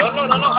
ลดลง